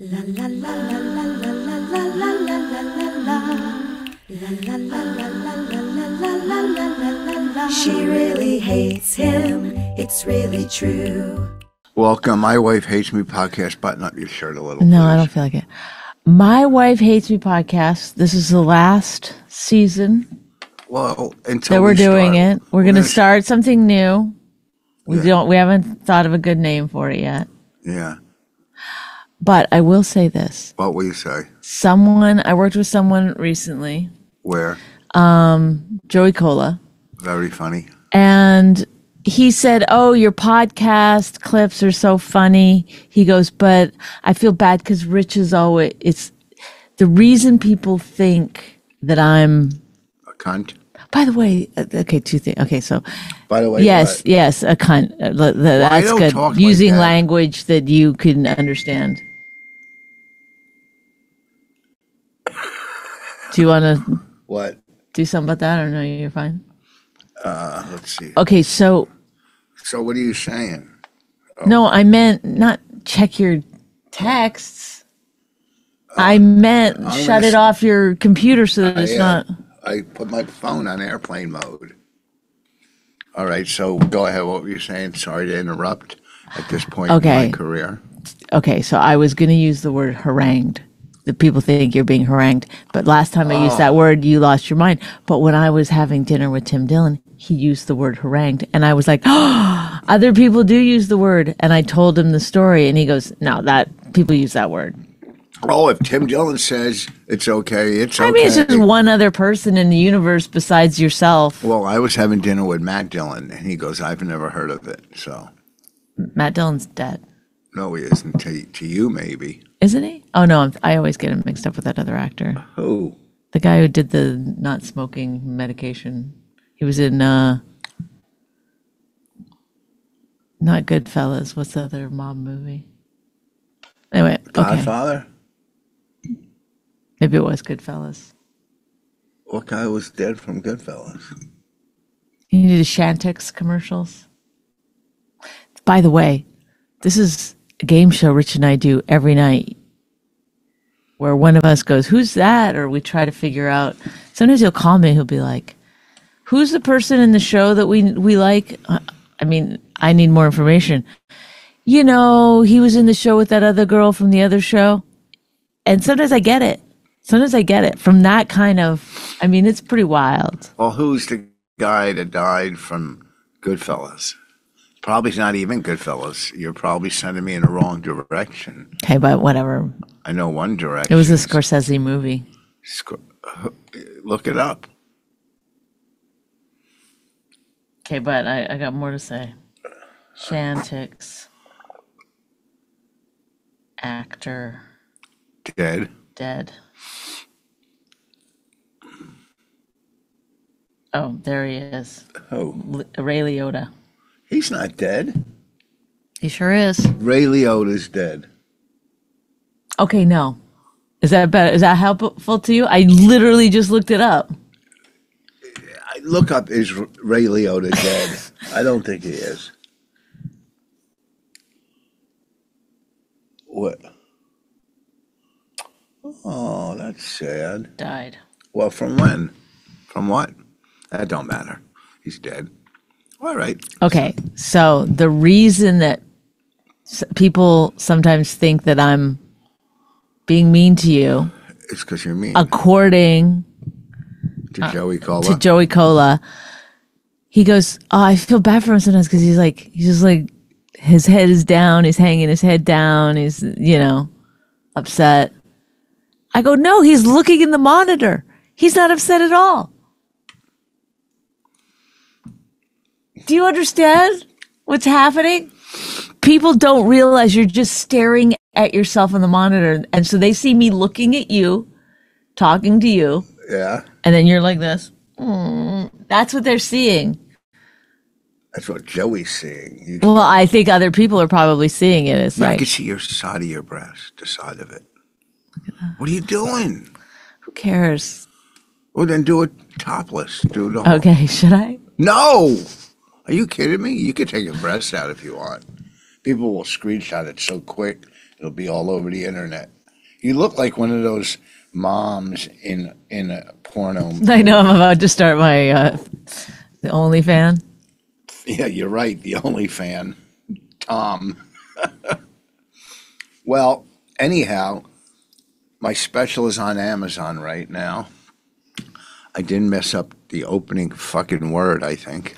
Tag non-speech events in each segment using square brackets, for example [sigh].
La la la la la la la la la la la la la. La la la la la la la la la la la la. She really hates him. It's really true. Welcome. My wife hates me podcast. Button up your shirt a little. No, I don't feel like it. My wife hates me podcast. This is the last season Well, until that we're we doing start, it. We're going to gonna- start something new. We Yeah. don't. We haven't thought of a good name for it yet. Yeah. But I will say this: What will you say? someone I worked with someone recently, Where? Joey Kola, Very funny. and he said, "Oh, your podcast clips are so funny." He goes, "But I feel bad because Rich is always it's the reason people think that I'm." A cunt. By the way, uh, okay, two things. Okay, so By the way. yes, what? yes, a cunt. Uh, that's don't good. talk like Using that. language that you can understand. Do you want to What? do something about that, or no? You're fine. Uh, let's see. Okay, so So what are you saying? no, I meant not check your texts. I meant shut it s- off your computer so that it's uh, not. I put my phone on airplane mode. All right. So go ahead. What were you saying? Sorry to interrupt at this point in Okay. my career. Okay, so I was going to use the word harangued. The people think you're being harangued, but last time I used Oh. that word, you lost your mind. But when I was having dinner with Tim Dillon, he used the word harangued, and I was like, "Oh, [gasps] other people do use the word." And I told him the story, and he goes, "No, that people use that word." Oh, if Tim Dillon says it's okay, it's okay. I mean, it's just one other person in the universe besides yourself. Well, I was having dinner with Matt Dillon, and he goes, "I've never heard of it." So Matt Dillon's dead, no, he isn't. To, to you, maybe. Isn't he? Oh no, I'm, I always get him mixed up with that other actor. Who? The guy who did the not smoking medication. He was in uh not Goodfellas. What's the other mob movie? Anyway, okay. Godfather? Maybe it was Goodfellas. What guy was dead from Goodfellas? He did Chantix commercials. By the way, this is game show Rich and I do every night where one of us goes, Who's that? Or we try to figure out. Sometimes he'll call me, he'll be like, Who's the person in the show that we we like? Uh, I mean, I need more information. You know, he was in the show with that other girl from the other show. And sometimes I get it. Sometimes I get it from that kind of, I mean, it's pretty wild. Well, who's the guy that died from Goodfellas? Probably not even Goodfellas. You're probably sending me in the wrong direction. Okay, but whatever. I know one direction. It was a Scorsese movie. Sc- Look it up. Okay, but I, I got more to say. Chantix, actor, Dead. dead. Oh, there he is. Oh, L- Ray Liotta. He's not dead. He sure is. Ray Liotta's dead. Okay, no. Is that better? Is that helpful to you? I literally just looked it up. I- Look up is Ray Liotta dead? [laughs] I don't think he is. What? Oh, that's sad. Died. Well, from when? From what? That don't matter. He's dead. All right. Okay, so the reason that s- people sometimes think that I'm being mean to you, It's because you're mean according to uh, Joey Kola. to Joey Kola, he goes, "Oh, I feel bad for him sometimes because he's like, he's just like, his head is down, he's hanging his head down, he's you know, upset." I go, "No, he's looking in the monitor. He's not upset at all." Do you understand what's happening? People don't realize you're just staring at yourself in the monitor, and so they see me looking at you, talking to you, yeah, and then you're like this. Mm, that's what they're seeing. that's what Joey's seeing. You, Well, I think other people are probably seeing it. It's like, I can see your side of your breast, the side of it. What are you doing? who cares? Well, then do it topless. Do the whole. Okay, [laughs] should I? No! Are you kidding me? You can take a breast out if you want. People will screenshot it so quick It'll be all over the internet. You look like one of those moms in in a porno. [laughs] I know I'm about to start my uh, the only fan. Yeah, you're right. The only fan, Tom. [laughs] well, anyhow, my special is on Amazon right now. I didn't mess up the opening fucking word. I think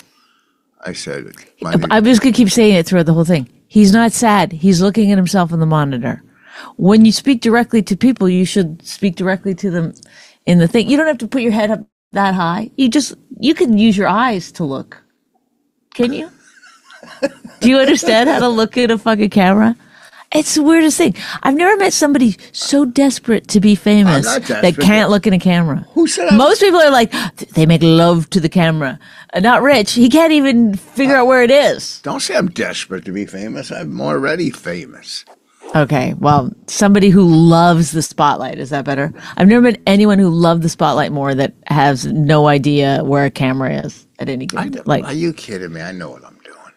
I said. My I'm just gonna keep saying it throughout the whole thing. He's not sad. He's looking at himself in the monitor. When you speak directly to people, you should speak directly to them in the thing. You don't have to put your head up that high. You just you can use your eyes to look. Can you? Do you understand how to look at a fucking camera? It's the weirdest thing. I've never met somebody so desperate to be famous that can't look in a camera. Who said I Most people are like, they make love to the camera. Uh, not Rich. He can't even figure out where it is. Don't say I'm desperate to be famous. I'm already famous. Okay, well, somebody who loves the spotlight is that better? I've never met anyone who loved the spotlight more that has no idea where a camera is at any I given. don't- Like, are you kidding me? I know what I'm doing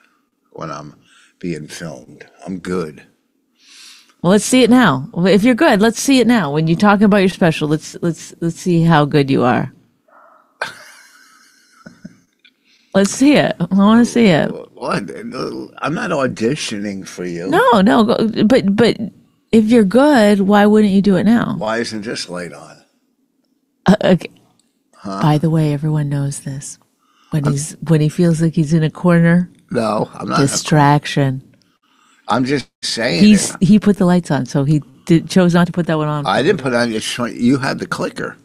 when I'm being filmed. I'm good. Well, let's see it now. If you're good, let's see it now. When you're talking about your special, let's let's let's see how good you are. [laughs] let's see it. I want to see it. What? I'm not auditioning for you. No, no, but but if you're good, why wouldn't you do it now? Why isn't this light on? Uh, okay. By the way, everyone knows this. When he's when he feels like he's in a corner, No, I'm not. distraction. I'm just saying. He's it. he put the lights on, so he did, chose not to put that one on. I didn't put on. You had the clicker.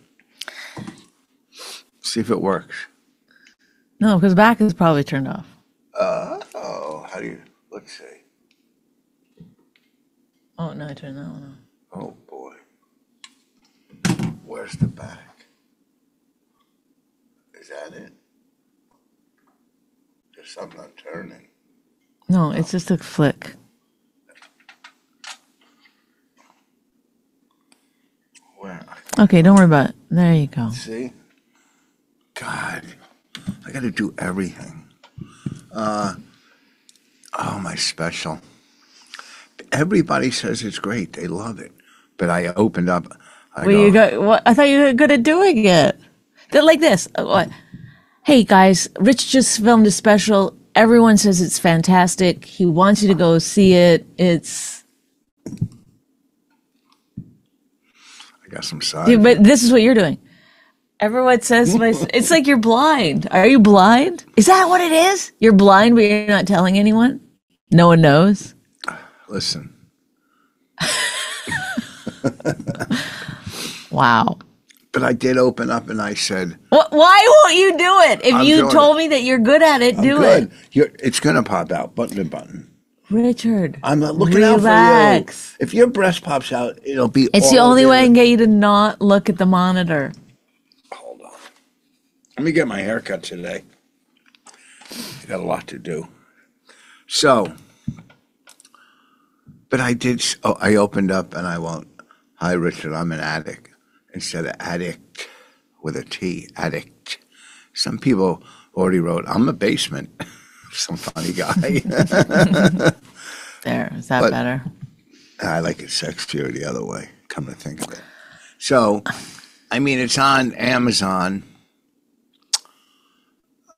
See if it works. no, because back is probably turned off. Oh, how do you? Let's see. Oh no, I turned that one on. Oh boy. Where's the back? Is that it? There's something I'm turning. No, it's just a flick. Where? Okay, don't worry about it. There you go. See? God, I got to do everything. Uh, oh, my special. Everybody says it's great. They love it. But I opened up. I Well, go, you got. What? I thought you were good at doing it. They're like this. Uh, What? Hey guys, Rich just filmed a special. Everyone says it's fantastic. He wants you to go see it. It's. I got some side. Dude, but this is what you're doing. Everyone says my, it's like you're blind. Are you blind? Is that what it is? You're blind, but you're not telling anyone. No one knows. [sighs] Listen, [laughs] Wow. but I did open up and I said, Wh- why won't you do it? If I'm you told me that you're good at it, I'm do good. it. You're, it's going to pop out button to button. Richard, I'm looking relax. out for you. If your breast pops out, it'll be. It's the only way I can get you to not look at the monitor. Hold on. Let me get my hair cut today. I got a lot to do. So, but I did. Oh, I opened up and I won't. Hi, Richard. I'm an addict instead of addict with a T. Addict. Some people already wrote, "I'm a basement." [laughs] [laughs] Some funny guy. There, is that But- better? I like it sexier the other way, come to think of it. So, I mean, it's on Amazon.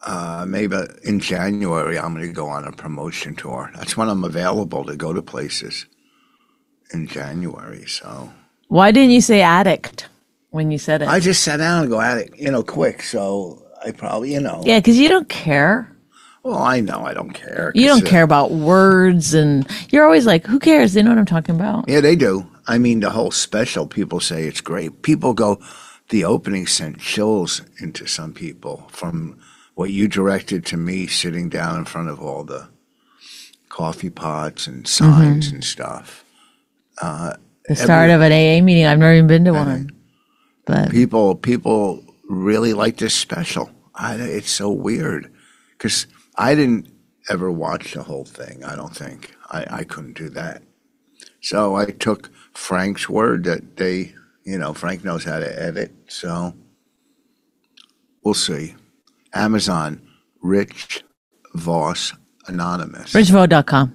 Uh, maybe in January, I'm going to go on a promotion tour. That's when I'm available to go to places in January. So Why didn't you say addict when you said it? I just sat down and go at it, you know, quick. So I probably, you know, yeah, because you don't care. Well, I know I don't care. You don't uh, care about words, and you're always like, "Who cares?" They know what I'm talking about. Yeah, they do. I mean, the whole special, people say it's great. People go, the opening sent chills into some people from what you directed to me sitting down in front of all the coffee pots and signs Mm-hmm. and stuff. The start of an AA meeting. I've never even been to one, but People, people really like this special. I, it's so weird because I didn't ever watch the whole thing. I don't think I, I couldn't do that. So I took Frank's word that they, you know, Frank knows how to edit. So we'll see. Amazon, Rich Vos Anonymous. richvote.com.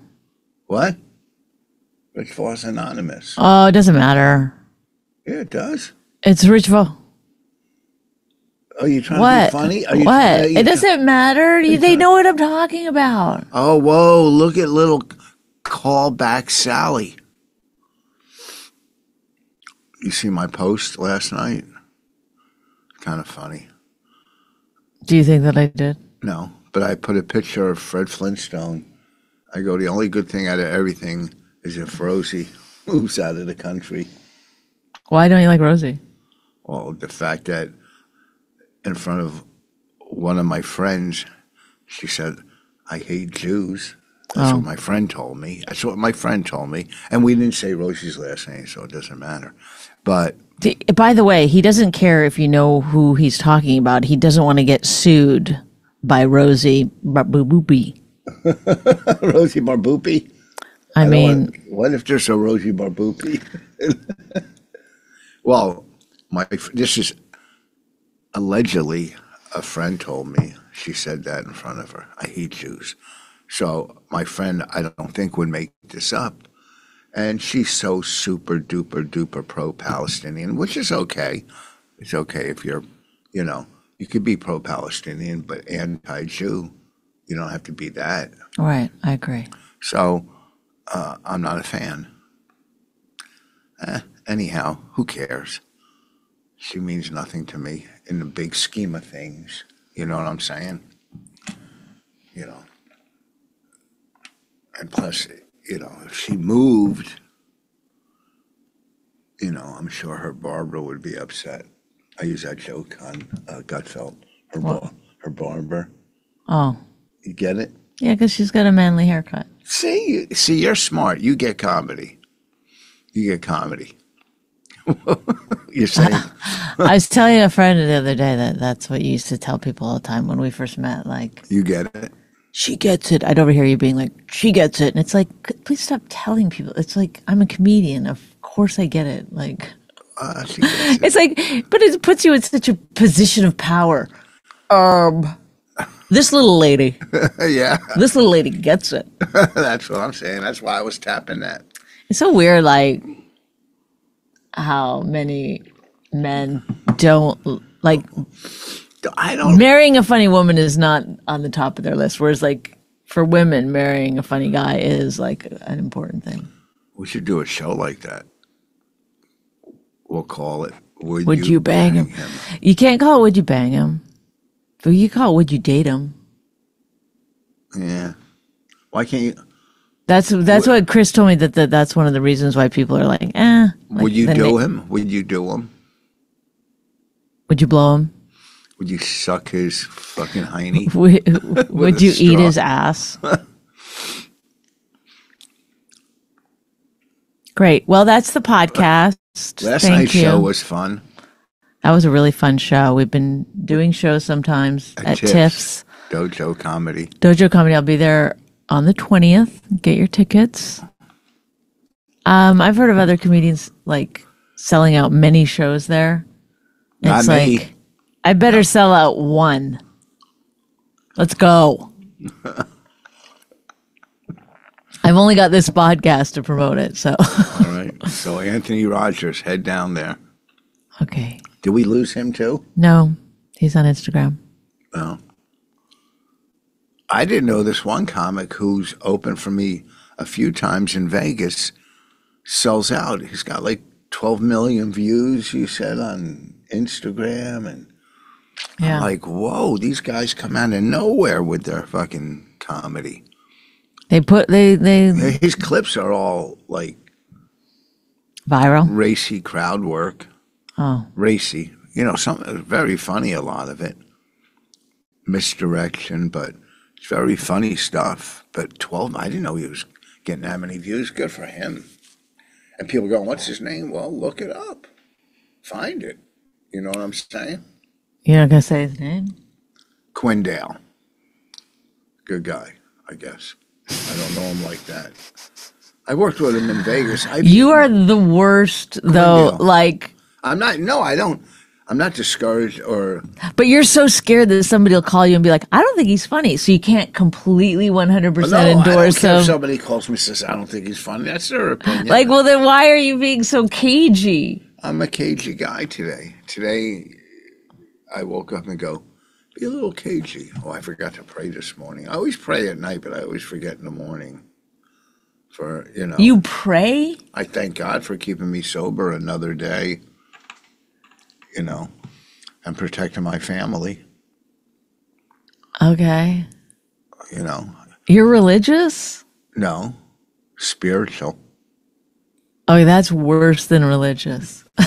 What? Rich Vos Anonymous. Oh, it doesn't matter. Yeah, it does. It's Rich Vo. Are you trying What? to be funny? Are you what? are you It doesn't matter. You- They know what I'm talking about. Oh, whoa, look at little callback Sally. You see my post last night? Kind of funny. Do you think that I did? No, but I put a picture of Fred Flintstone. I go, the only good thing out of everything is if Rosie [laughs] moves out of the country. Why don't you like Rosie? Well, the fact that in front of one of my friends, she said, I hate Jews. That's Oh. what my friend told me. That's what my friend told me. And we didn't say Rosie's last name, so it doesn't matter. But By the way, he doesn't care if you know who he's talking about. He doesn't want to get sued by Rosie Barboopy. [laughs] Rosie Barboopy? I, don't mean, want- what if there's a Rosie Barboopy? [laughs] well, my this is allegedly a friend told me. She said that in front of her. I hate Jews. So my friend, I don't think would make this up. And she's so super duper duper pro Palestinian, which is okay. It's okay if you're, you know, you could be pro Palestinian, but anti Jew. You don't have to be that. right, I agree. So uh, I'm not a fan. Eh, anyhow, who cares? She means nothing to me in the big scheme of things. You know what I'm saying? You know. And plus, you know, if she moved, you know, I'm sure her Barbara would be upset. I use that joke on uh, Gutfeld. Her, bar- her barber. Oh, You get it? yeah, because she's got a manly haircut. See, you- see, you're smart. You get comedy. You get comedy. [laughs] you're saying, [laughs] I was telling a friend the other day that that's what you used to tell people all the time when we first met. Like, you get it. she gets it. I'd overhear you being like, she gets it. And it's like, please stop telling people. It's like, I'm a comedian. Of course I get it. Like, Uh, it. it's like, but it puts you in such a position of power. Um, this little lady, [laughs] yeah, this little lady gets it. that's what I'm saying. That's why I was tapping that. It's so weird, like how many men don't like I don't. marrying a funny woman is not on the top of their list. Whereas, like for women, marrying a funny guy is like an important thing. We should do a show like that. We'll call it. Would, Would you, bang him? You can't call it "Would you bang him," but you call it "Would you date him." Yeah. Why can't you? That's that's what Chris told me that, that that's one of the reasons why people are like, eh. like would you do na- him? Would you do him? Would you blow him? Would you suck his fucking hiney? [laughs] Would, [laughs] would you eat his ass? [laughs] Great. Well, that's the podcast. Last Thank night's you. show was fun. that was a really fun show. We've been doing shows sometimes At at. Tiff's. Dojo comedy. Dojo Comedy. I'll be there on the 20th. Get your tickets. Um, I've heard of other comedians like selling out many shows there. Not It's me. like I better sell out one. Let's go. [laughs] I've only got this podcast to promote it, so [laughs] All right. So Anthony Rogers, head down there. okay. Did we lose him too? No, he's on Instagram. No. I didn't know this one comic who's opened for me a few times in Vegas sells out. He's got like 12 million views, you said, on Instagram. And Yeah. I'm like, whoa, these guys come out of nowhere with their fucking comedy. They put they they His clips are all like viral. racy crowd work. Oh, racy. You know, some very funny. A lot of it, misdirection, but it's very funny stuff. But twelve, I didn't know he was getting that many views. Good for him. And people going, "What's his name?" Well, look it up, find it. You know what I'm saying? you're not gonna say his name? Quindale, good guy, I guess. I don't know him like that. I worked with him in Vegas. I, You are the worst, though. Like I'm not. No, I don't. I'm not discouraged or But you're so scared that somebody will call you and be like, I don't think he's funny. So you can't completely 100% no. I don't endorse him. if somebody calls me and says I don't think he's funny. That's their opinion. like, well, then why are you being so cagey? I'm a cagey guy today. Today, I woke up and go, be a little cagey. Oh, I forgot to pray this morning. I always pray at night, but I always forget in the morning. For you know, You pray? I thank God for keeping me sober another day. You know, and protecting my family. Okay. You know, You're religious? no, spiritual. Oh, that's worse than religious. [laughs]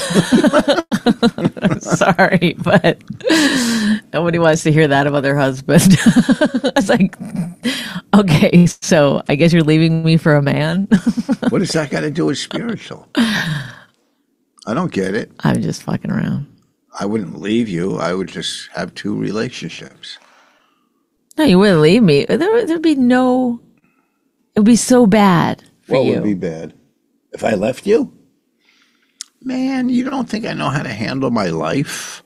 Sorry, but nobody wants to hear that about their husband. [laughs] it's like, okay, so I guess you're leaving me for a man. What does that got to do with spiritual? I don't get it. I'm just fucking around. I wouldn't leave you. I would just have two relationships. No, you wouldn't leave me. There, would- there'd be no. It would be so bad for What you. would be bad? If I left you? Man, you don't think I know how to handle my life?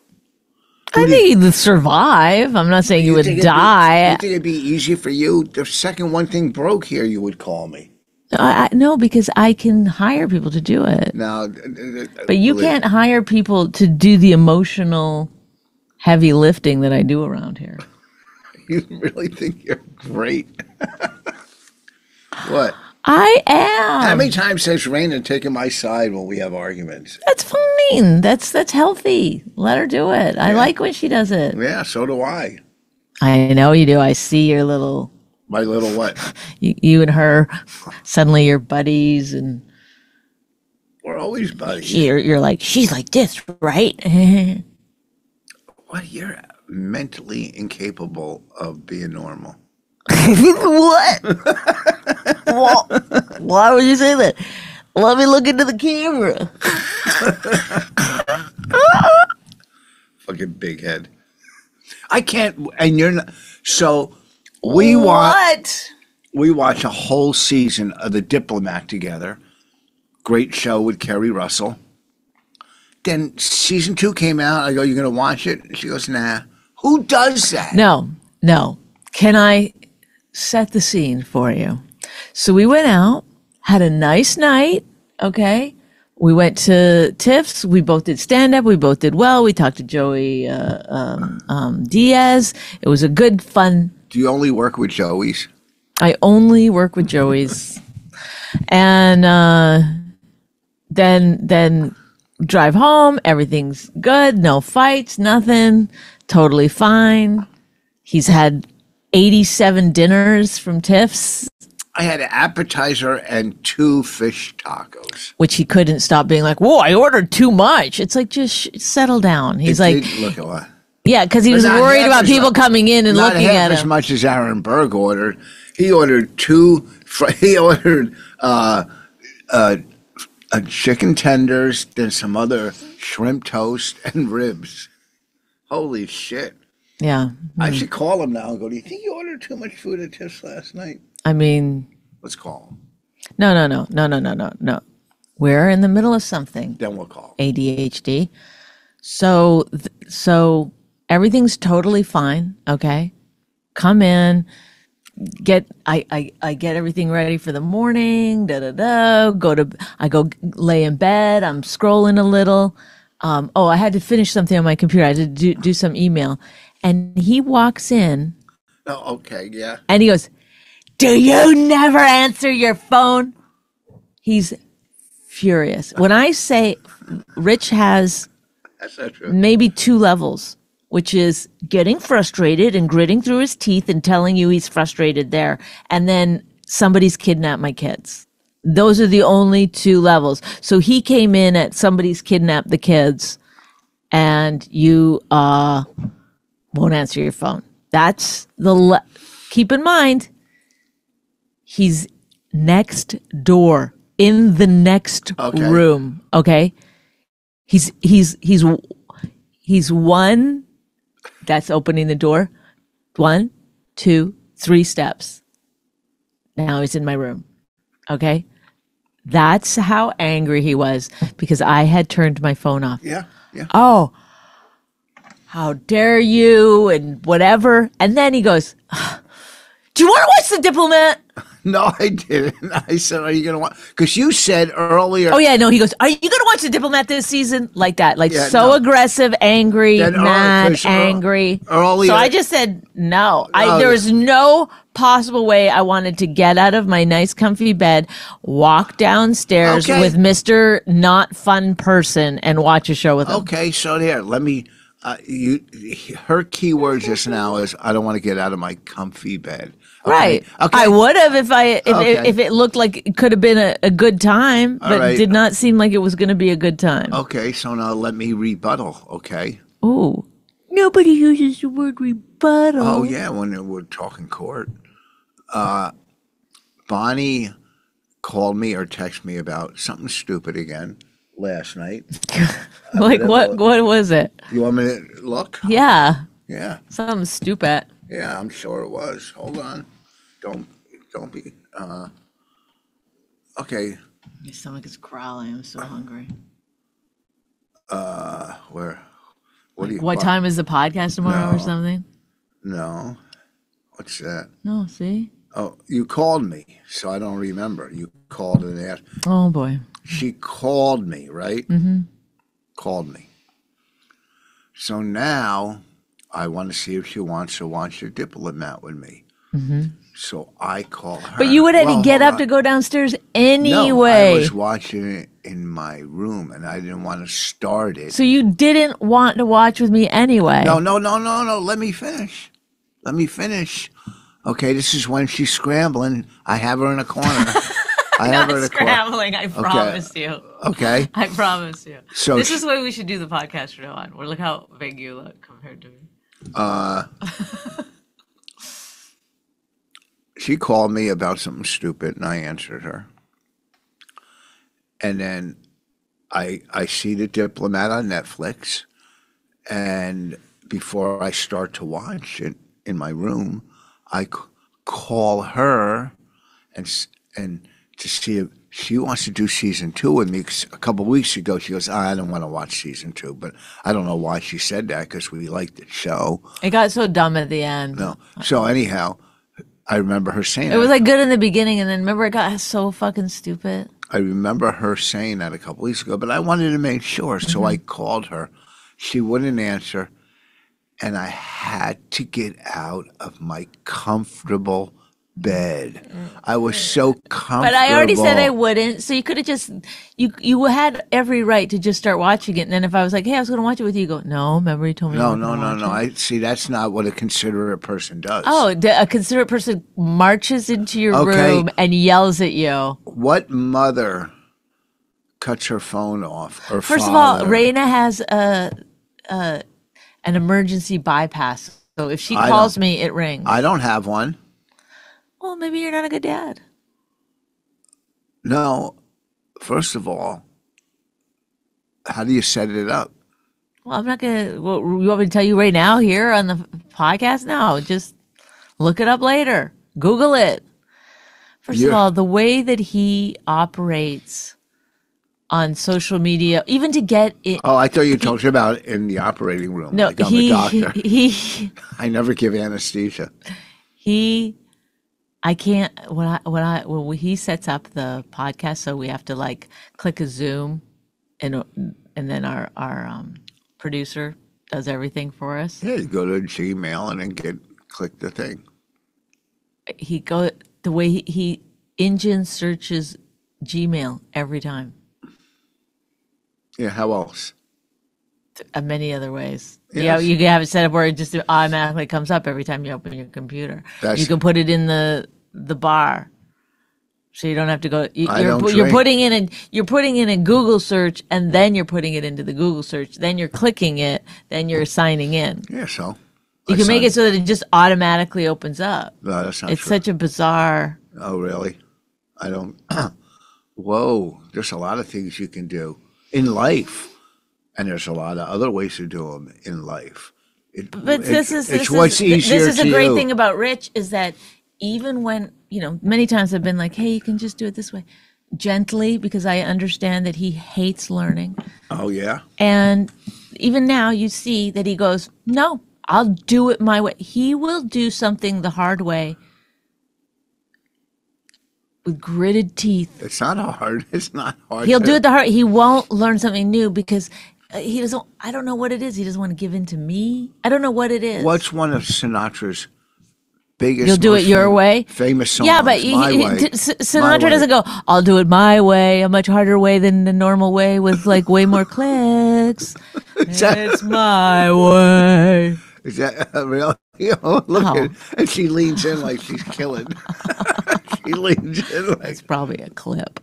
I think you'd survive. I'm not saying you, would think it'd be- die. you think it'd be easy for you? The second one thing broke here, you would call me. I, I, no, because I can hire people to do it. Now, uh, uh, But you can't hire people to do the emotional heavy lifting that I do around here. [laughs] You really think you're great? [laughs] what? I am. How many times has Raina taken my side when we have arguments? That's fine. That's that's healthy. Let her do it. I like when she does it. Yeah, so do I. I know you do. I see your little My little what? [laughs] you, you and her. Suddenly you're buddies, and We're always buddies. you're you're like she's like this, right? [laughs] What? You're mentally incapable of being normal. what? well, why would you say that? Let me look into the camera. [laughs] Fucking big head. I can't. And you're not. So we watch. What? We watch a whole season of The Diplomat together. Great show with Keri Russell. Then season two came out. I go, "You're gonna watch it?" She goes, "Nah." Who does that? No, no. Can I set the scene for you? So we went out, had a nice night. Okay. We went to Tiff's. We both did stand up. We both did well. We talked to Joey uh, um, um, Diaz. It was a good, fun. Do you only work with Joey's? I only work with Joey's, and uh, then then drive home. Everything's good. No fights. Nothing. Totally fine. He's had eighty-seven dinners from Tiff's, I had an appetizer and two fish tacos. which he couldn't stop being like, "Whoa, I ordered too much." It's like just sh- settle down. He's It like, did look a lot. "Yeah," because he was worried about people much- coming in and looking at as him. much as Aaron Berg ordered. He ordered two. [laughs] He ordered uh, uh, uh, chicken tenders, then some other shrimp toast [laughs] and ribs. Holy shit! Yeah, I should call him now and go. Do you think you ordered too much food at Tiff's last night? I mean, Let's call him. no, no, no, no, no, no, no, no. We're in the middle of something. Then we'll call. ADHD. So, th- so everything's totally fine. Okay. Come in, get, I, I, I get everything ready for the morning, da, da, da, go to, I go lay in bed. I'm scrolling a little. Um, oh, I had to finish something on my computer. I had to do, do some email and he walks in Oh, okay, yeah. and he goes, Do you never answer your phone? He's furious. When I say Rich has That's not true. maybe two levels, which is getting frustrated and gritting through his teeth and telling you he's frustrated there, and then somebody's kidnapped my kids. Those are the only two levels. So he came in at somebody's kidnapped the kids, and you uh, won't answer your phone. That's the le- keep in mind. He's next door in the next Okay. room. Okay, he's he's he's he's one that's opening the door. One, two, three steps. Now he's in my room. Okay. That's how angry he was because I had turned my phone off. Yeah, yeah. Oh, how dare you and whatever. And then he goes, do you want to watch The Diplomat? [laughs] No, I didn't. [laughs] I said, "Are you going to watch?" Because you said earlier. Oh yeah, no. He goes, "Are you going to watch The Diplomat this season?" Like that, like Yeah, so no. aggressive, angry, Then mad, angry. earlier- so I just said no. I No. there was no possible way I wanted to get out of my nice, comfy bed, walk downstairs Okay. with Mister Not Fun Person, and watch a show with him. Okay, so there. Let me. Uh, you. Her key word just now is, "I don't want to get out of my comfy bed." Okay, Right. Okay. I would have if I if, Okay. if it looked like it could have been a, a good time, but right. it did not seem like it was going to be a good time. Okay, so now let me rebuttal. Okay. Ooh. Nobody uses the word rebuttal. Oh yeah, when we're talking court, uh, Bonnie called me or texted me about something stupid again last night. [laughs] like what? What was it? You want me to look? Yeah, Yeah, something stupid. Yeah, I'm sure it was. Hold on, don't don't be. Uh, okay, My stomach is growling. I'm so hungry. uh, where? What do you? What time is the podcast tomorrow or No. something? No, what's that? No, see. Oh, you called me, so I don't remember. You called and asked. Oh boy. She called me, right? Mm-hmm. Called me. So now I want to see if she wants to watch the diplomat with me. Mm-hmm. So I call her. But you would have Well, to get up to go downstairs anyway. No. I was watching it in my room, and I didn't want to start it. so you didn't want to watch with me anyway. No, no, no, no, no. Let me finish. Let me finish. Okay, this is when she's scrambling. I have her in a corner. [laughs] I have her in a corner. scrambling. I promise you. Okay. I promise you. So this sh- is the way we should do the podcast from now on. Look how big you look compared to me. Uh, [laughs] she called me about something stupid and I answered her. And then I I see the diplomat on Netflix and before I start to watch it in my room, I c- call her and and to see if she wants to do season two with me. a couple weeks ago, she goes, "I don't want to watch season two, but I don't know why she said that because we liked the show. It got so dumb at the end. No, so anyhow, I remember her saying It was like good in the beginning, and then remember it got so fucking stupid. I remember her saying that a couple weeks ago, but I wanted to make sure, so I mm-hmm. called her. She wouldn't answer, and I had to get out of my comfortable bed. Mm-hmm. I was so comfortable. But I already said I wouldn't, so you could have just you you had every right to just start watching it. And then if I was like, "Hey, I was going to watch it with you," you go, "No, remember you told me." No, no, no, no. it." I see. That's not what a considerate person does. Oh, a considerate person marches into your Okay. room and yells at you. what mother cuts her phone off? Or First of all, father? Raina has a, a an emergency bypass, so if she calls me, it rings. I don't have one. Well, maybe you're not a good dad. No. First of all, how do you set it up? Well, I'm not gonna. Well, you want me to tell you right now here on the podcast? No, just look it up later. Google it. First of all, the way that he operates on social media, even to get it. Oh, I thought you talked about it in the operating room. No, like I'm he, a doctor. he [laughs] I never give anesthesia. he I can't when I when I when we, he sets up the podcast, so we have to like click a Zoom, and and then our our um, producer does everything for us. Yeah, you go to Gmail and then get click the thing. He go the way he, he engine searches Gmail every time, Yeah, how else? And many other ways. Yeah, Yes. you can have it set up where it just automatically comes up every time you open your computer. That's- you can put it in the the bar, so you don't have to go. You, I you're don't you're putting in a you're putting in a Google search, and then you're putting it into the Google search. Then you're clicking it. Then you're signing in. Yeah, so You can make it so that it just automatically opens up. No, that's not It's true. such a bizarre. oh, really? I don't. [clears throat] Whoa, there's a lot of things you can do in life, and there's a lot of other ways to do them in life. It, But it- this is it's this what's is, easier This is a great you. thing about Rich is that even when you know many times I've been like, "Hey, you can just do it this way," gently because I understand that he hates learning, Oh yeah, and even now you see that he goes, No, I'll do it my way. He will do something the hard way with gritted teeth. It's not hard. [laughs] It's not hard. He'll to- do it the hard. He won't learn something new because Uh, he doesn't. I don't know what it is. He doesn't want to give in to me. I don't know what it is. What's one of Sinatra's biggest? You'll do it your way. Famous songs. yeah, but he, he- Way. t- S- My Sinatra doesn't go. I'll do it my way, a much harder way than the normal way with like way more clicks. [laughs] that- it's my way. Is that [laughs] real? [laughs] Oh, look Oh. at and she leans in like she's killing. she leans in like It's probably a clip.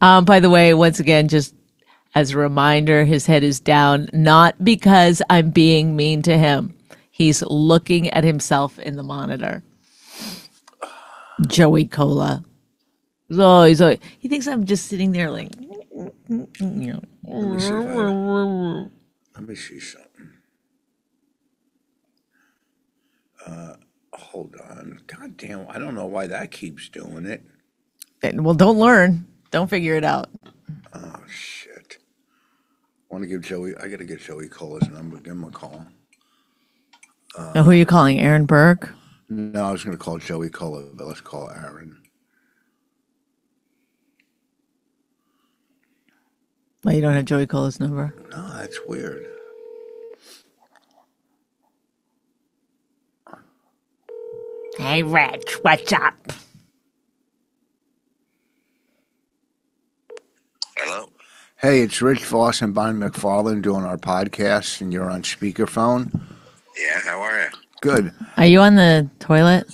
Um, by the way, once again, just as a reminder, his head is down, not because I'm being mean to him. He's looking at himself in the monitor. Joey Kola. Oh, he's always, he thinks I'm just sitting there like. Let me see, I- let me see something. Uh, hold on. God damn! I don't know why that keeps doing it. And, well, don't learn. Don't figure it out. Oh shit! Want to give Joey? I got to get Joey Kola's number. Give him a call. Uh, now, who are you calling? Aaron Berg? No, I was going to call Joey Kola, but let's call Aaron. Well, you don't have Joey Kola's number. No, that's weird. Hey, Rich, what's up? Hello. Hey, it's Rich Vos and Bonnie McFarlane doing our podcast, and you're on speakerphone. Yeah, how are you? Good. Are you on the toilet?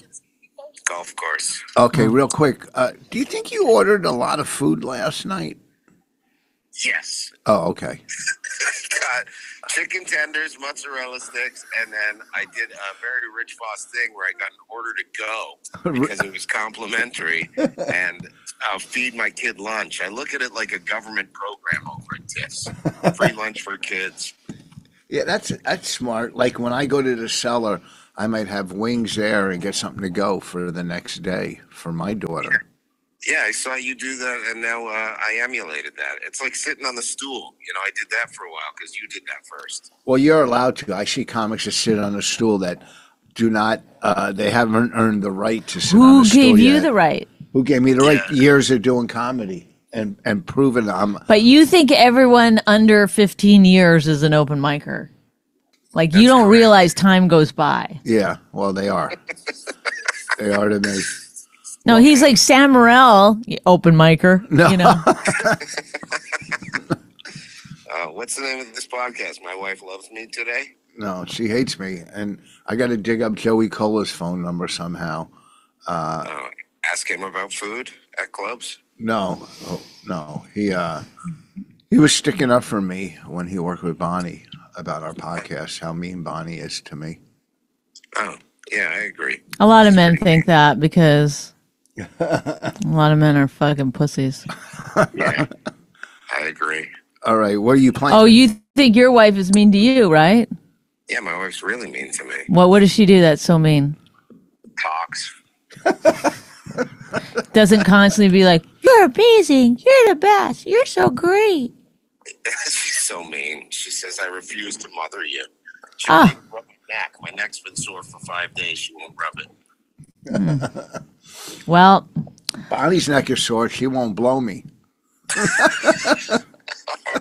Golf course. Okay, real quick. Uh, do you think you ordered a lot of food last night? Yes. Oh, okay. [laughs] Got chicken tenders, mozzarella sticks, and then I did a very Rich Vos thing where I got an order to go [laughs] because it was complimentary and I'll feed my kid lunch. I look at it like a government program over at TIFS. [laughs] Free lunch for kids. Yeah, that's that's smart. Like when I go to the cellar, I might have wings there and get something to go for the next day for my daughter. Yeah, I saw you do that, and now uh, I emulated that. It's like sitting on the stool. You know, I did that for a while because you did that first. Well, you're allowed to. I see comics that sit on a stool that do not. Uh, they haven't earned the right to sit on Who a stool gave you yet. the right? Who gave me the right Yeah. years of doing comedy and and proving I'm. But you think everyone under 15 years is an open micer. Like you don't correct. realize time goes by. Yeah, well, they are. they are to me. No, he's like Sam Morril, you open micer. [laughs] No. You know, [laughs] Uh, what's the name of this podcast? My wife loves me today. No, she hates me, and I got to dig up Joey Kola's phone number somehow. Uh, ask him about food at clubs. No, oh, no, he uh, he was sticking up for me when he worked with Bonnie about our podcast. How mean Bonnie is to me. Oh, yeah, I agree. a lot of men think that because [laughs] a lot of men are fucking pussies. [laughs] Yeah, I agree. All right, what are you playing? Oh, you think your wife is mean to you, right? Yeah, my wife's really mean to me. What what does she do that's so mean? Talks. [laughs] Doesn't constantly be like, "You're amazing. You're the best. You're so great." [laughs] She's so mean. She says, I refuse to mother you. She Ah. won't rub my neck. My neck's been sore for five days. She won't rub it. Well, Bonnie's neck is sore. She won't blow me. [laughs] All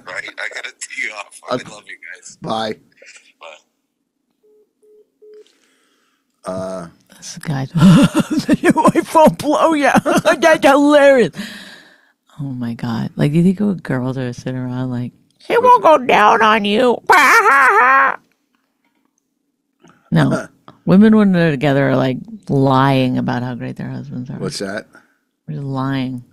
right, I got to tee you off. I Okay. love you guys. Bye. Bye. This guy, [laughs] your wife won't blow you. [laughs] That's hilarious. Oh my god! Like, do you think what girls are sitting around like, she won't go down on you? [laughs] no, women when they're together are like lying about how great their husbands are. What's that? They're just lying.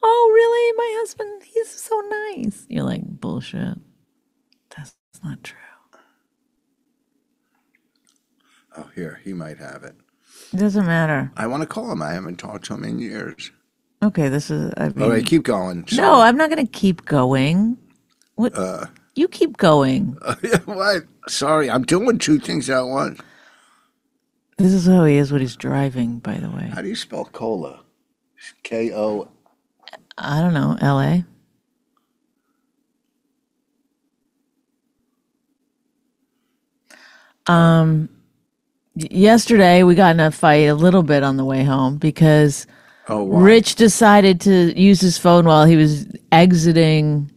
Oh, really? My husband, he's so nice. You're like bullshit. That's not true. Oh, here, he might have it. It doesn't matter. I want to call him. I haven't talked to him in years. Okay, this is. I mean, keep going. So, no, I'm not going to keep going. What? Uh, you keep going. [laughs] what? Sorry, I'm doing two things at once. This is how he is when he's driving, by the way. How do you spell cola? K O. I don't know. L A. Um, yesterday we got in a fight a little bit on the way home because Oh, why? Rich decided to use his phone while he was exiting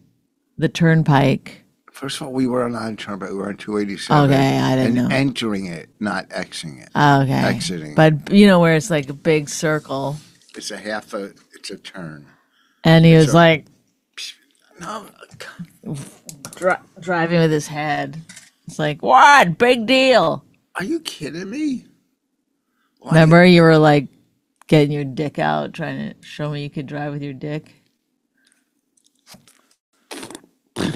the turnpike. First of all, we were on on turnpike. we were on 287. Okay, I didn't and know. entering it, not exiting it. Okay. Exiting. But you know where it's like a big circle. It's a half a, it's a turn. And he was a- like No, dri- driving with his head. It's like, what? Big deal. Are you kidding me? Why- Remember, you were like getting your dick out, trying to show me you could drive with your dick? [laughs]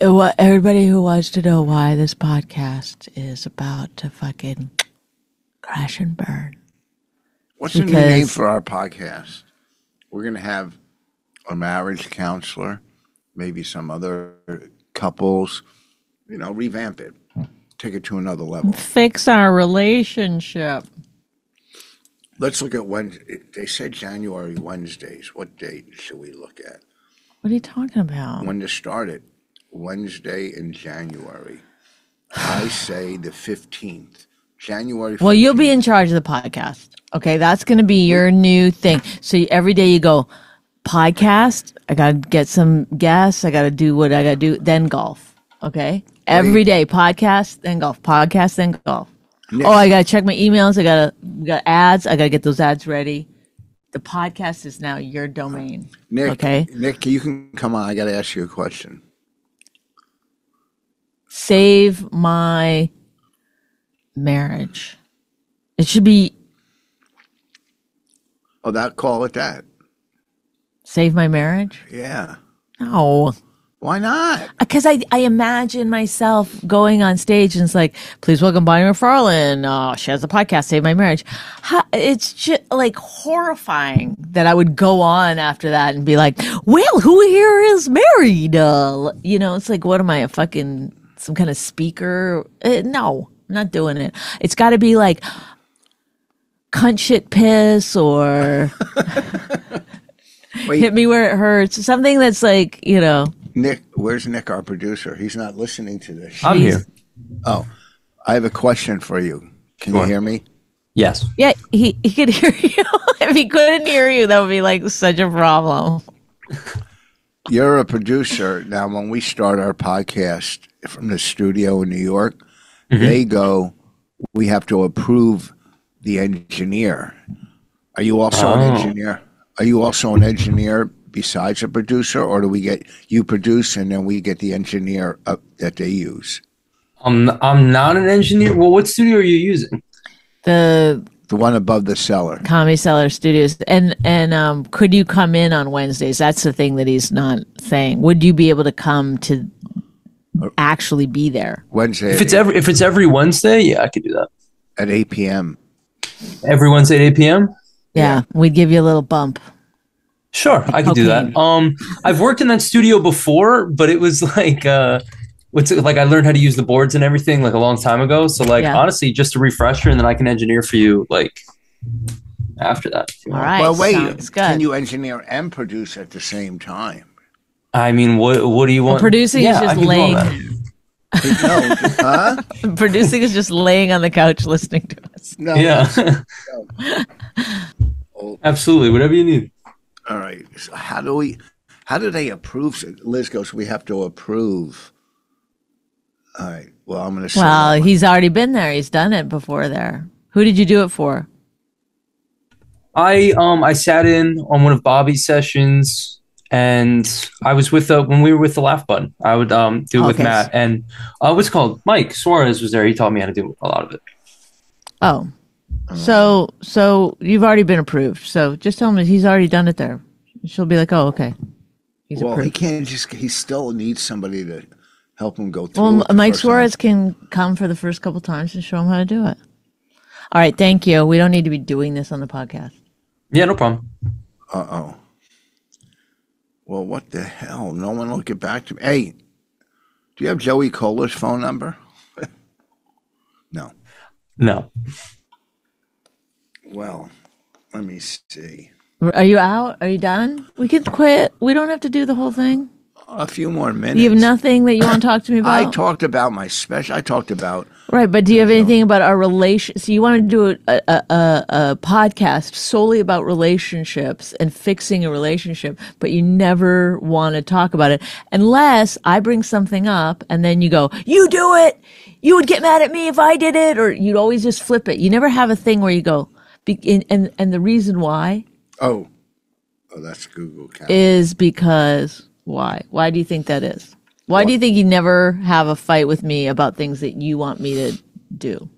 It wa- Everybody who wants to know why this podcast is about to fucking crash and burn. What's the new name for our podcast? We're going to have a marriage counselor, maybe some other couples, you know, revamp it, take it to another level. Fix our relationship. Let's look at when they said January Wednesdays. What date should we look at? What are you talking about? When to start it? Wednesday in January. I say the 15th. January 15th. Well, you'll be in charge of the podcast. Okay, that's going to be your new thing. So every day you go podcast. I got to get some guests. I got to do what I got to do. Then golf. Okay, every day podcast, then golf. Podcast, then golf. Oh, I got to check my emails. I got to got ads. I got to get those ads ready. The podcast is now your domain. Nick, okay. Nick, you can come on. I got to ask you a question. Save my marriage. It should be Oh, that call it that. save my marriage. Yeah. No. Why not? because I, I imagine myself going on stage and it's like, please welcome Bonnie McFarlane. Uh, she has a podcast, Save My Marriage. How, it's just like horrifying that I would go on after that and be like, well, who here is married? Uh, you know, it's like, what am I, a fucking, some kind of speaker? Uh, no, I'm not doing it. It's got to be like, cunt shit piss or [laughs] hit me where it hurts. Something that's like, you know, Nick, where's Nick, our producer? He's not listening to this. I'm here. Oh, I have a question for you. Can Go you on. hear me? Yes. Yeah, he, he could [laughs] hear you. if he couldn't hear you, that would be like such a problem. You're a producer. Now, when we start our podcast from the studio in New York, Mm-hmm. they go, we have to approve the engineer. Are you also an Oh. engineer? Are you also an engineer besides a producer, or do we get you produce and then we get the engineer up that they use? I'm I'm not an engineer. Well, what studio are you using? The The one above the cellar. Comedy Cellar Studios, and and um, could you come in on Wednesdays? That's the thing that he's not saying. Would you be able to come to actually be there? Wednesday If it's every if it's every Wednesday, yeah, I could do that. at 8 p.m. Every Wednesday at 8 p.m. Yeah, we'd give you a little bump. Sure, I could do that. Um, I've worked in that studio before, but it was [laughs] like uh, what's it, like I learned how to use the boards and everything like a long time ago. So like Yeah. honestly, just a refresher, and then I can engineer for you like after that. if you All want. right, well, wait. sounds good. Can you engineer and produce at the same time? I mean, what what do you want? producing is Yeah, I just can do all laying- No, huh? [laughs] Producing is just laying on the couch listening to us. No. Yeah, [laughs] Oh, absolutely. Whatever you need. All right. So how do we? How do they approve? Liz goes. We have to approve. All right. Well, I'm going to say. Well, that one. he's already been there. He's done it before there. Who did you do it for? I um I sat in on one of Bobby's sessions and I was with the when we were with the laugh button. I would um do it with Okay. Matt and uh what's it called Mike Suarez was there. He taught me how to do a lot of it. Oh, so so you've already been approved. So just tell him that he's already done it there. She'll be like, "Oh, okay, he's well, he can't just. He still needs somebody to help him go through. Well, Mike first time. Suarez can come for the first couple times and show him how to do it. All right, thank you. We don't need to be doing this on the podcast. Yeah, no problem. Uh oh. Well, what the hell? No one will get back to me. Hey, do you have Joey Kola's phone number? [laughs] no. No. Well, let me see. Are you out? Are you done? We can quit. We don't have to do the whole thing. A few more minutes. You have nothing that you want to talk to me about? I talked about my special. I talked about Right, but do you have anything about our relation? So you want to do a, a, a, a podcast solely about relationships and fixing a relationship, but you never want to talk about it unless I bring something up and then you go, "You do it." You would get mad at me if I did it, or you'd always just flip it. You never have a thing where you go, be, and, and and the reason why oh, oh, that's Google Calendar. is because why? Why do you think that is? Why do you think you never have a fight with me about things that you want me to do?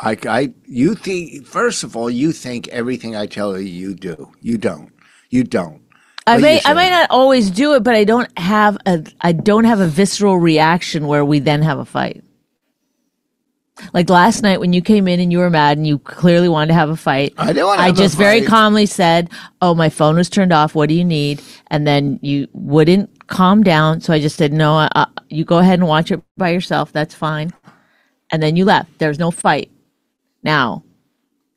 I, I, you think first of all, you think everything I tell you, you do. You don't. You don't. I But may I might say- not always do it, but I don't have a I don't have a visceral reaction where we then have a fight. Like last night when you came in and you were mad and you clearly wanted to have a fight. I didn't wanna I have a just very calmly said, "Oh, my phone was turned off. What do you need?" And then you wouldn't calm down, so I just said, "No, uh, you go ahead and watch it by yourself. That's fine." And then you left. There was no fight. Now,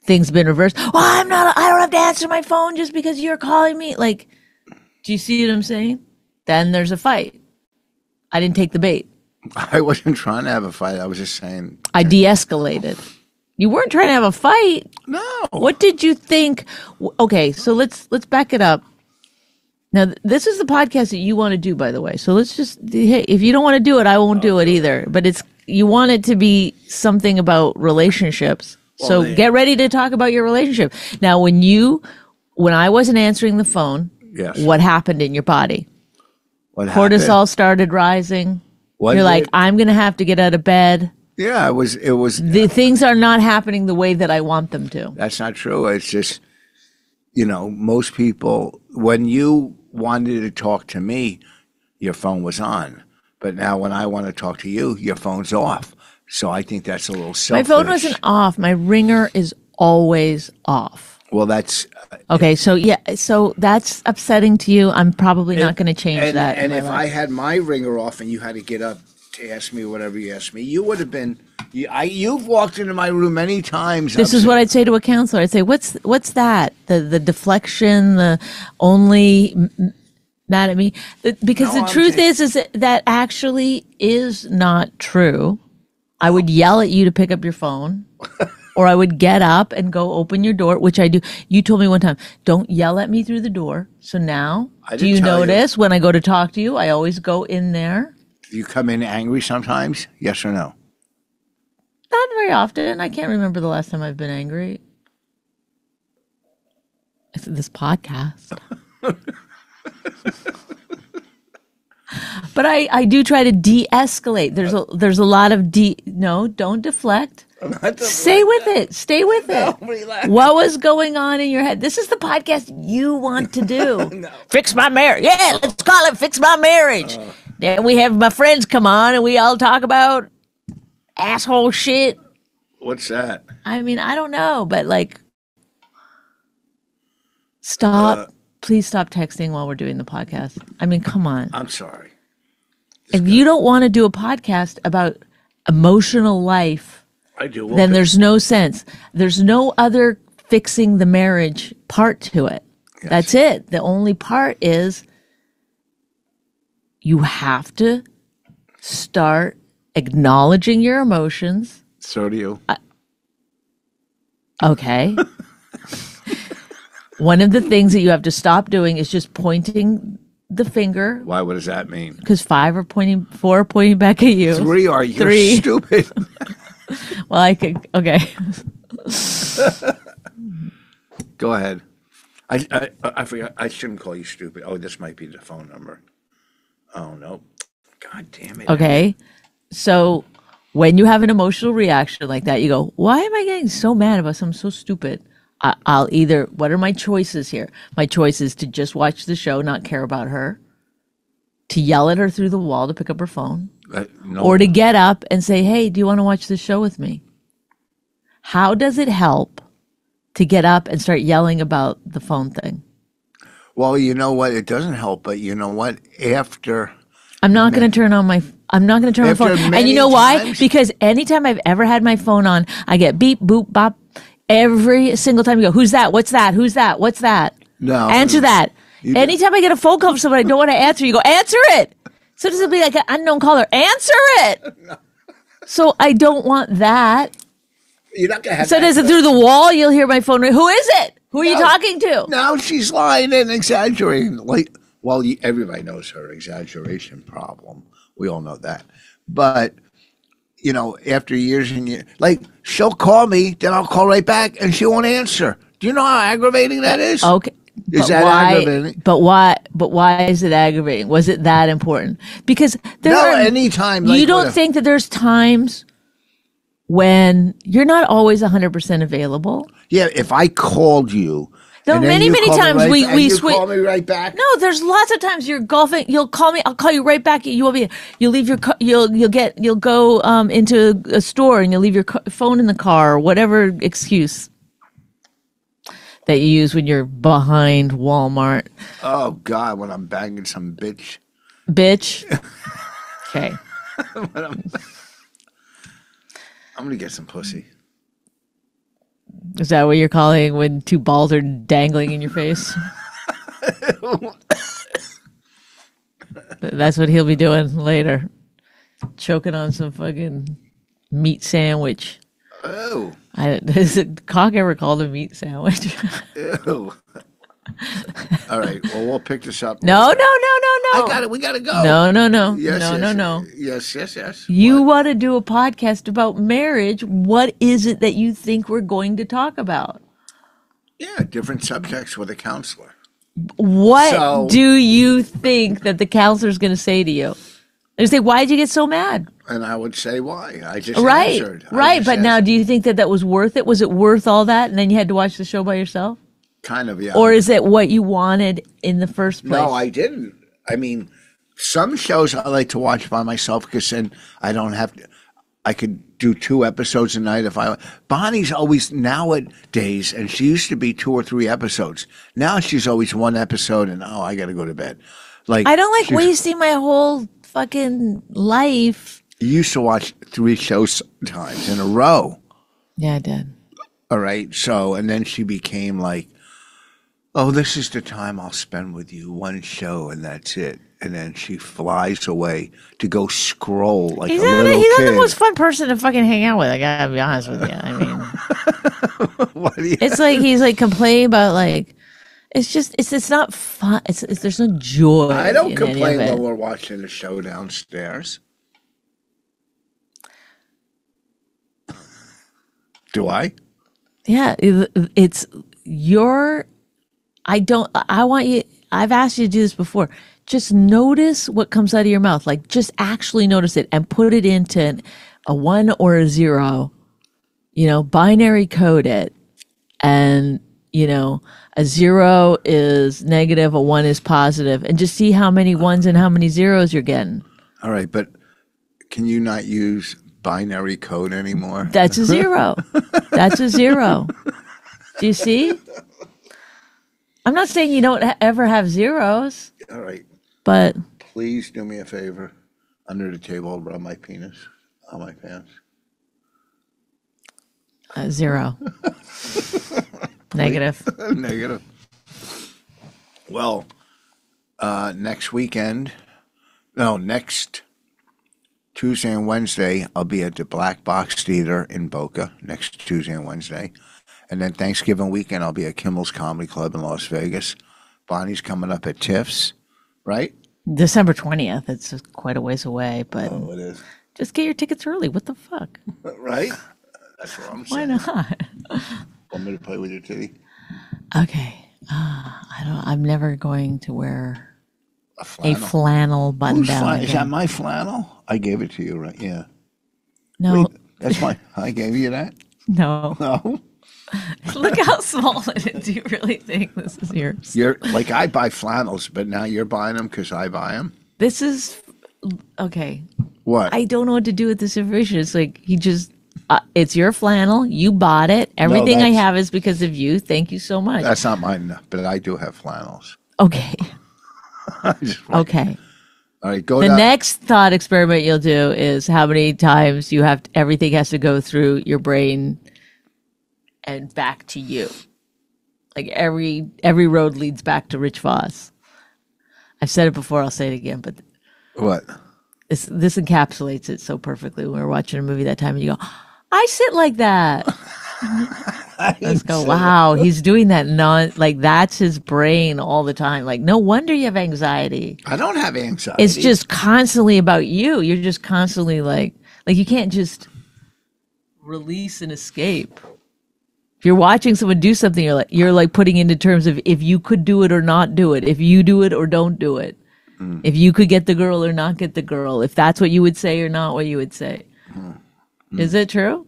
things been reversed. Well, I'm not. I don't have to answer my phone just because you're calling me. Like, do you see what I'm saying? Then there's a fight. I didn't take the bait. I wasn't trying to have a fight. I was just saying, I de-escalated. You weren't trying to have a fight. no. What did you think? Okay, so let's let's back it up. Now, this is the podcast that you want to do, by the way. So let's just hey, if you don't want to do it, I won't do it either. But it's you want it to be something about relationships. So Well, yeah. get ready to talk about your relationship. Now, when you when I wasn't answering the phone, Yes. what happened in your body? What happened? Cortisol started rising. You're like? I'm going to have to get out of bed. yeah, it was. It was. The things are not happening the way that I want them to. That's not true. It's just, you know, most people, when you wanted to talk to me, your phone was on. But now when I want to talk to you, your phone's off. So I think that's a little selfish. My phone wasn't off. My ringer is always off. Well, that's. Uh, okay, so yeah, so that's upsetting to you. I'm probably not going to change and, that. And if life. I had my ringer off and you had to get up to ask me whatever you asked me, you would have been. You, I, you've walked into my room many times. this is what I'd say to a counselor. I'd say, "What's what's that? The the deflection, the only mad at me." Because No, the I'm truth saying- is, is that, that actually is not true. I would yell at you to pick up your phone, [laughs] or I would get up and go open your door, which I do. You told me one time, "Don't yell at me through the door." So now, I do you tell you. notice when I go to talk to you, I always go in there. You come in angry sometimes? Yes or no? Not very often. I can't remember the last time I've been angry. It's this podcast. [laughs] but I, I do try to de-escalate. There's a there's a lot of de no, don't deflect. Stay with it. Stay with it. What was going on in your head? This is the podcast you want to do. [laughs] Fix my marriage. Yeah, let's call it fix my marriage. then we have my friends come on and we all talk about asshole shit. What's that? I mean, I don't know, but like, stop. Uh, Please stop texting while we're doing the podcast. I mean, come on. I'm sorry. If you don't want to do a podcast about emotional life, I do. then there's no sense. There's no other fixing the marriage part to it. That's it. The only part is you have to start acknowledging your emotions. So do you. Okay. [laughs] One of the things that you have to stop doing is just pointing the finger Why? What does that mean? because five are pointing, four are pointing back at you. Three are you Three. stupid? [laughs] Well, I could. Okay. Go ahead. I, I I forgot. I shouldn't call you stupid. Oh, this might be the phone number. Oh no. God damn it. Okay. So when you have an emotional reaction like that, you go, why am I getting so mad about something so stupid? I, I'll either, what are my choices here? My choice is to just watch the show, not care about her, to yell at her through the wall to pick up her phone, Uh, no. or to get up and say, hey, do you want to watch the show with me? How does it help to get up and start yelling about the phone thing? well, you know what? It doesn't help, but you know what? After I'm not going to turn on my. I'm not going to turn on my phone. And you know many why? times- Because anytime I've ever had my phone on, I get beep, boop, bop. Every single time you go, who's that? What's that? Who's that? What's that? No. Answer that. Anytime I get a phone call from somebody I don't want to answer, you go, answer it. So does it be like an unknown caller? Answer it. [laughs] So I don't want that. You're not gonna have. So does it through the wall? You'll hear my phone ring. Who is it? Who are you talking to? Now she's lying and exaggerating. Like, well, everybody knows her exaggeration problem. We all know that. But you know, after years and years, like she'll call me, then I'll call right back, and she won't answer. Do you know how aggravating that is? Okay. Is but that why, aggravating? But why? But why is it aggravating? Was it that important? Because there No, are anytime, like, you don't think that there's times when you're not always 100% available. Yeah, if I called you. No, many, you many times right we- we switch. call me right back. No, there's lots of times you're golfing. You'll call me. I'll call you right back. You will be. You'll leave your. You'll you'll get. You'll go um, into a store and you'll leave your phone in the car or whatever excuse that you use when you're behind Walmart, Oh God, when I'm banging some bitch. bitch. [laughs] Okay. I'm gonna get some pussy. Is that what you're calling when two balls are dangling in your face? [laughs] That's what he'll be doing later. Choking on some fucking meat sandwich. Oh, I, [laughs] has it, cock ever called a meat sandwich? ew. [laughs] All right. Well, we'll pick this up. no, no, no, no, no. I got it. We gotta go. No, no, no. Yes, no, yes, no, no. Yes, yes, yes. You want to do a podcast about marriage. What is it that you think we're going to talk about? Yeah, different subjects with a counselor. What So- do you think that the counselor's going to say to you? They say, "Why did you get so mad?" And I would say why. I just Right, answered. I right. just But now, do you think that that was worth it? Was it worth all that? And then you had to watch the show by yourself, kind of yeah. or is it what you wanted in the first place? no, I didn't. I mean, some shows I like to watch by myself because then I don't have to. I could do two episodes a night if I. Bonnie's always nowadays, and she used to be two or three episodes. Now she's always one episode, and oh, I got to go to bed. Like I don't like wasting my whole fucking life. You used to watch three shows times in a row. Yeah, I did. All right. So, and then she became like, oh, this is the time I'll spend with you, one show, and that's it. And then she flies away to go scroll like He's a not, little he's not kid. the most fun person to fucking hang out with. I gotta be honest with you. I mean, [laughs] What do you- it's like he's like complaining about like it's just it's it's not fun. It's, it's there's no joy. I don't in complain when we're watching the show downstairs. Do I? Yeah, it's your. I don't. I want you. I've asked you to do this before. Just notice what comes out of your mouth. Like, just actually notice it and put it into an- a one or a zero. You know, binary code it, and you know, a zero is negative, a one is positive, and just see how many ones and how many zeros you're getting. All right, but can you not use binary code anymore? That's a zero. [laughs] That's a zero. Do you see? I'm not saying you don't ha- ever have zeros, All right. but Please do me a favor. Under the table, rub my penis on my pants. uh, zero. [laughs] Negative. [laughs] Negative. Well, uh, next weekend, no, next Tuesday and Wednesday, I'll be at the Black Box Theater in Boca next Tuesday and Wednesday. And then Thanksgiving weekend, I'll be at Kimmel's Comedy Club in Las Vegas. Bonnie's coming up at Tiff's, right? December 20th. It's just quite a ways away, but Oh, it is. just get your tickets early. What the fuck? [laughs] Right? That's what I'm saying. Why not? [laughs] Want me to play with your titty? Okay. Uh, I don't. I'm never going to wear A a flannel. flannel button down. flan- Is that my flannel? I gave it to you, right? Yeah. No, Wait, that's my. I gave you that. [laughs] no. No. [laughs] Look how small it is. Do you really think this is yours? You're like I buy flannels, but now you're buying them because I buy them. This is okay. What? I don't know what to do with this information. It's like he just. Uh, it's your flannel. You bought it. Everything I have is because of you. Thank you so much. That's not mine, but I do have flannels. okay. [laughs] I just want- Okay. All right, go The down. next thought experiment you'll do is how many times you have everything has to go through your brain and back to you. Like every every road leads back to Rich Vos. I've said it before. I'll say it again. But What? This this encapsulates it so perfectly. When we were watching a movie that time, and you go, "I sit like that." [laughs] [laughs] Let's go. Wow, he's doing that non like that's his brain all the time. Like, no wonder you have anxiety. I don't have anxiety. It's just constantly about you. You're just constantly like like you can't just release and escape. If you're watching someone do something, you're like you're like putting into terms of if you could do it or not do it, if you do it or don't do it, mm. if you could get the girl or not get the girl, if that's what you would say or not what you would say. Mm. Is it true?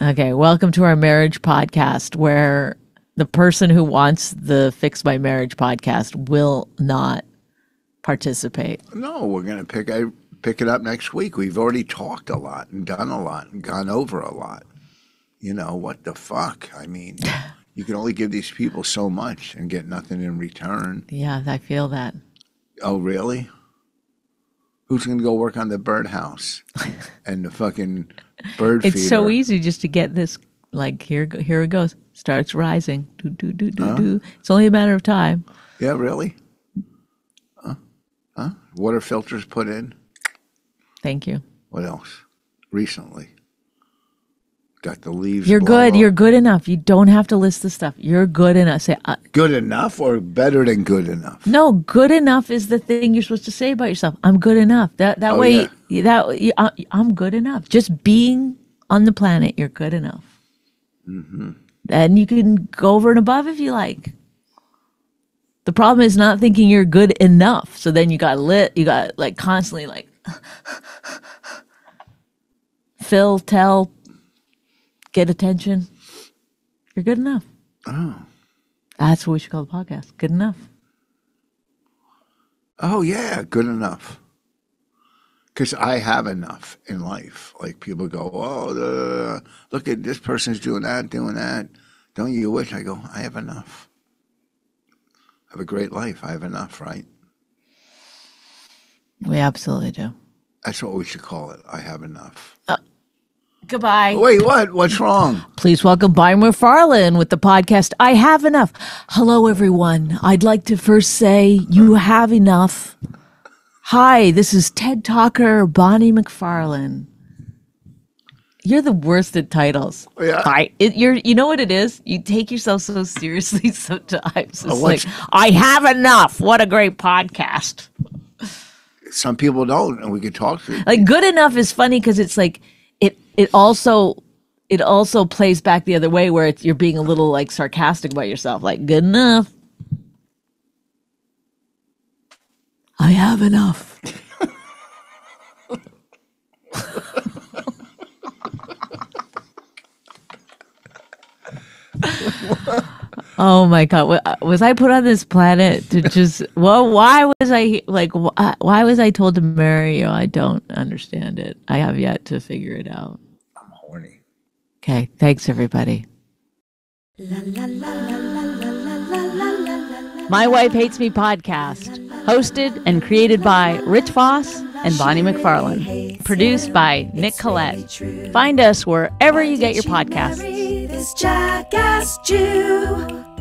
Okay, welcome to our marriage podcast where the person who wants the Fix My Marriage podcast will not participate. no. We're gonna pick. I pick it up next week. We've already talked a lot and done a lot and gone over a lot. You know what the fuck? I mean, [laughs] you can only give these people so much and get nothing in return. Yeah, I feel that. Oh, really? Who's going to go work on the birdhouse [laughs] and the fucking bird It's feeder? so easy just to get this like here here it goes. Starts rising. Do do do do do. It's only a matter of time. Yeah, really? Huh? Huh? Water filters put in? Thank you. What else? Recently. Got the leaves. You're blown good. off. You're good enough. You don't have to list the stuff. You're good enough. Say uh, good enough or better than good enough? no. Good enough is the thing you're supposed to say about yourself. I'm good enough. That that Oh, way that you- uh, I'm good enough. Just being on the planet, you're good enough. Mm-hmm. Then you can go over and above if you like. The problem is not thinking you're good enough. So then you got lit. You got like constantly like [laughs] fill, tell, get attention. You're good enough. Oh. That's what we should call the podcast. Good enough. Oh, yeah, good enough. Because I have enough in life. Like people go, oh, look at this person's doing that, doing that. Don't you wish? I go, I have enough. I have a great life. I have enough, right? We absolutely do. That's what we should call it. I have enough. Uh, Goodbye. Wait, what? What's wrong? Please welcome Byron McFarlane with the podcast I Have Enough. Hello, everyone. I'd like to first say you have enough. Hi, this is TED Talker Bonnie McFarlane. You're the worst at titles. Yeah. Hi, it, you're. You know what it is? You take yourself so seriously [laughs] sometimes. It's oh, like I have enough. What a great podcast. Some people don't, and we can talk to like good enough is funny because it's like it also it also plays back the other way where it's you're being a little like sarcastic about yourself like good enough i have enough Oh my god! Was I put on this planet to just? Well, why was I like? wh- Why was I told to marry you? I don't understand it. I have yet to figure it out. I'm horny. Okay, thanks everybody. My Wife Hates Me podcast, hosted and created by Rich Vos and Bonnie McFarlane, produced by Nick Collette. Find us wherever you get your podcasts.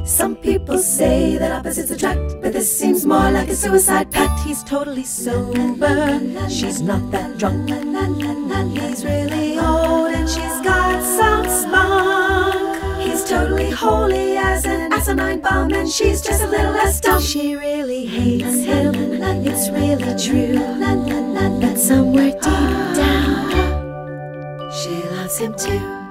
Some people say that opposites attract, but this seems more like a suicide pact. He's totally sober. She's not that drunk. He's really old and she's got some spunk. He's totally holy as an asinine bomb, and she's just a little less dumb. She really hates him. It's really true. But somewhere deep down, she loves him too.